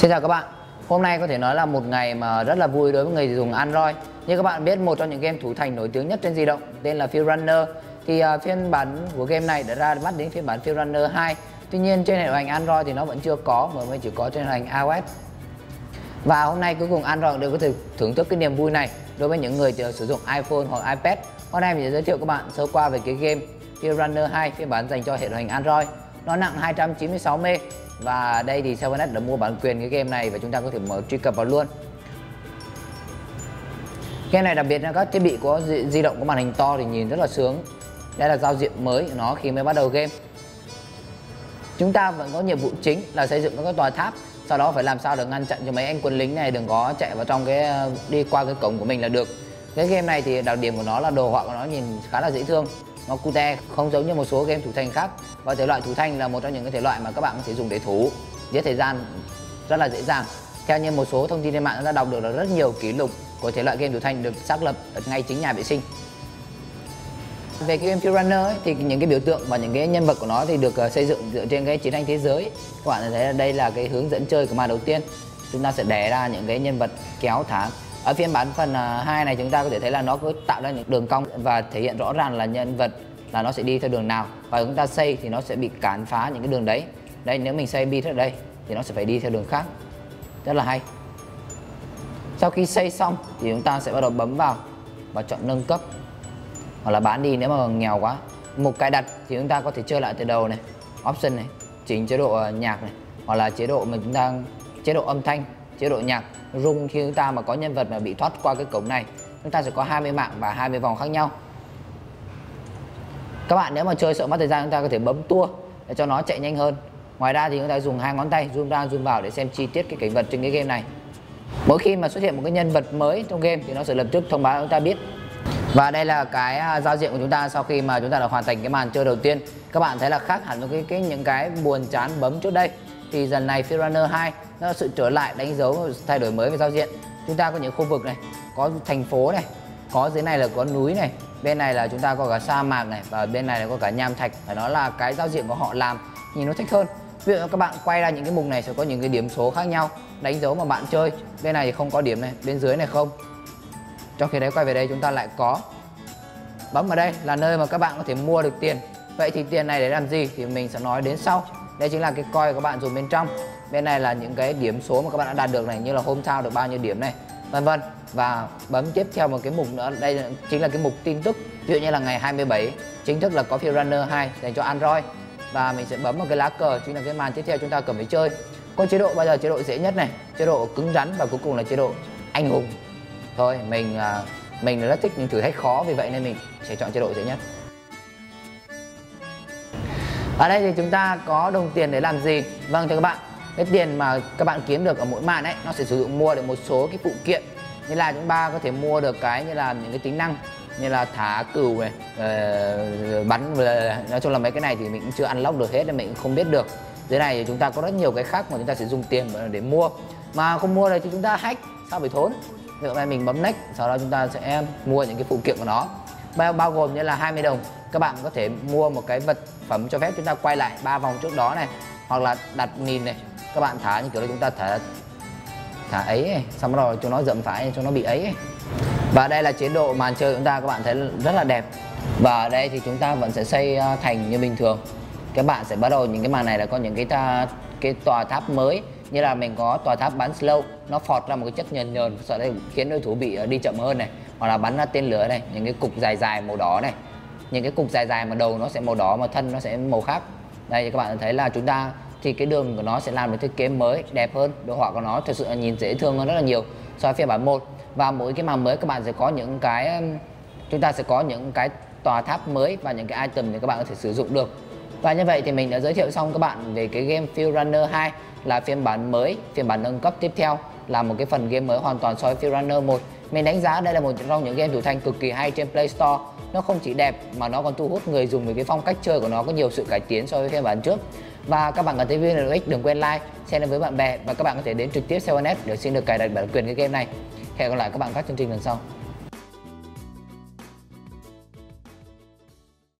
Xin chào các bạn. Hôm nay có thể nói là một ngày mà rất là vui đối với người dùng Android. Như các bạn biết một trong những game thủ thành nổi tiếng nhất trên di động tên là Field Runner. Thì uh, phiên bản của game này đã ra mắt đến phiên bản Field Runner 2 Tuy nhiên trên hệ điều hành Android thì nó vẫn chưa có mà mới chỉ có trên hệ điều hành iOS. Và hôm nay cuối cùng Android đều có thể thưởng thức cái niềm vui này đối với những người sử dụng iPhone hoặc iPad. Hôm nay mình sẽ giới thiệu các bạn sơ qua về cái game Field Runner 2 phiên bản dành cho hệ điều hành Android. Nó nặng 296 m và đây thì 7 đã mua bản quyền cái game này và chúng ta có thể mở truy cập vào luôn. Game này đặc biệt là các thiết bị có di, di động có màn hình to thì nhìn rất là sướng. Đây là giao diện mới của nó khi mới bắt đầu game. Chúng ta vẫn có nhiệm vụ chính là xây dựng các tòa tháp. Sau đó phải làm sao để ngăn chặn cho mấy anh quân lính này đừng có chạy vào trong cái ờ, đi qua cái cổng của mình là được. Cái game này thì đặc điểm của nó là đồ họa của nó nhìn khá là dễ thương. Nó cute không giống như một số game thủ thanh khác. Và thể loại thủ thanh là một trong những cái thể loại mà các bạn có thể dùng để thủ. Giết thời gian rất là dễ dàng. Theo như một số thông tin trên mạng chúng ta đọc được là rất nhiều kỷ lục của thể loại game thủ thanh được xác lập ở ngay chính nhà vệ sinh. Về cái game Runner ấy, thì những cái biểu tượng và những cái nhân vật của nó thì được ờ, xây dựng dựa trên cái chiến tranh thế giới. Các bạn thấy là đây là cái hướng dẫn chơi của màn đầu tiên. Chúng ta sẽ đẻ ra những cái nhân vật kéo thả ở phiên bản phần à, 2 này chúng ta có thể thấy là nó có tạo ra những đường cong và thể hiện rõ ràng là nhân vật là nó sẽ đi theo đường nào. Và chúng ta xây thì nó sẽ bị cản phá những cái đường đấy. Đây, nếu mình xây bi ở đây thì nó sẽ phải đi theo đường khác. Rất là hay. Sau khi xây xong thì chúng ta sẽ bắt đầu bấm vào và chọn nâng cấp. Hoặc là bán đi nếu mà nghèo quá. Một cài đặt thì chúng ta có thể chơi lại từ đầu này. Option này, chỉnh chế độ à, nhạc này. Hoặc là chế độ mà chúng ta chế độ âm thanh chế độ nhạc rung khi chúng ta mà có nhân vật mà bị thoát qua cái cổng này. Chúng ta sẽ có 20 mạng và 20 vòng khác nhau. Các bạn nếu mà chơi sợ mất thời gian chúng ta có thể bấm tua để cho nó chạy nhanh hơn. Ngoài ra thì chúng ta dùng hai ngón tay zoom ra zoom vào để xem chi tiết cái cảnh vật trên cái game này. Mỗi khi mà xuất hiện một cái nhân vật mới trong game thì nó sẽ lập tức thông báo cho chúng ta biết. Và đây là cái à, giao diện của chúng ta sau khi mà chúng ta đã hoàn thành cái màn chơi đầu tiên. Các bạn thấy là khác hẳn với cái, cái những cái buồn chán bấm trước đây thì dần này Runner 2 nó là sự trở lại đánh dấu thay đổi mới về giao diện. Chúng ta có những khu vực này, có thành phố này, có dưới này là có núi này, bên này là chúng ta có cả sa mạc này, và bên này là có cả nham thạch phải nói là cái giao diện của họ làm. Nhìn nó thích hơn. Ví dụ các bạn quay ra những cái mục này sẽ có những cái điểm số khác nhau, đánh dấu mà bạn chơi. Bên này thì không có điểm này, bên dưới này không. Trong khi đấy quay về đây chúng ta lại có bấm vào đây là nơi mà các bạn có thể mua được tiền. Vậy thì tiền này để làm gì? Thì mình sẽ nói đến sau đây chính là cái coi các bạn dùng bên trong. Bên này là những cái điểm số mà các bạn đã đạt được này, như là hôm sau được bao nhiêu điểm này, vân vân. Và bấm tiếp theo một cái mục nữa. Đây chính là cái mục tin tức. Ví dụ như là ngày 27 chính thức là có Field Runner 2 dành cho Android. Và mình sẽ bấm một cái lá cờ, chính là cái màn tiếp theo chúng ta cần phải chơi. Có chế độ bây giờ chế độ dễ nhất này? Chế độ cứng rắn và cuối cùng là chế độ anh hùng. Thôi, mình à, mình rất thích những thử thách khó, vì vậy nên mình sẽ chọn chế độ dễ nhất ở đây thì chúng ta có đồng tiền để làm gì? Vâng thưa các bạn. Cái tiền mà các bạn kiếm được ở mỗi màn ấy nó sẽ sử dụng mua được một số cái phụ kiện. Như là chúng ta có thể mua được cái như là những cái tính năng như là thả cừu này uh, bắn ờ, nói chung là mấy cái này thì mình cũng chưa ăn lóc được hết nên mình cũng không biết được. Dưới này thì chúng ta có rất nhiều cái khác mà chúng ta sẽ dùng tiền để mua. Mà không mua này thì chúng ta hack sao phải thốn? Ví dụ này mình bấm next sau đó chúng ta sẽ mua những cái phụ kiện của nó bao, bao gồm như là 20 đồng. Các bạn có thể mua một cái vật phẩm cho phép chúng ta quay lại ba vòng trước đó này hoặc là đặt nhìn này. Các bạn thả như kiểu là chúng ta thả thả ấy, ấy. xong rồi cho nó dậm phải cho nó bị ấy, ấy. Và đây là chế độ màn chơi chúng ta các bạn thấy rất là đẹp. Và ở đây thì chúng ta vẫn sẽ xây ờ, thành như bình thường. Các bạn sẽ bắt đầu những cái màn này là có những cái ta, cái tòa tháp mới như là mình có tòa tháp bắn slow, nó phọt ra một cái chất nhờn nhờn, sợ đây khiến đối thủ bị ờ, đi chậm hơn này. Hoặc là bắn ra tên lửa này, những cái cục dài dài màu đỏ này. Những cái cục dài dài mà đầu nó sẽ màu đỏ mà thân nó sẽ màu khác. Đây thì các bạn thấy là chúng ta thì cái đường của nó sẽ làm được thiết kế mới, đẹp hơn, đồ họa của nó thật sự là nhìn dễ thương hơn rất là nhiều so với phiên bản 1 và mỗi cái màn mới các bạn sẽ có những cái chúng ta sẽ có những cái tòa tháp mới và những cái item để các bạn có thể sử dụng được và như vậy thì mình đã giới thiệu xong các bạn về cái game Field Runner 2 là phiên bản mới, phiên bản nâng cấp tiếp theo, là một cái phần game mới hoàn toàn so với Field Runner 1 mình đánh giá đây là một trong những game thủ thành cực kỳ hay trên Play Store. Nó không chỉ đẹp mà nó còn thu hút người dùng với cái phong cách chơi của nó có nhiều sự cải tiến so với phiên bản trước. Và các bạn cảm thấy video này ích đừng quên like, share với bạn bè và các bạn có thể đến trực tiếp 7 để xin được cài đặt bản quyền cái game này. Hẹn gặp lại các bạn các chương trình lần sau.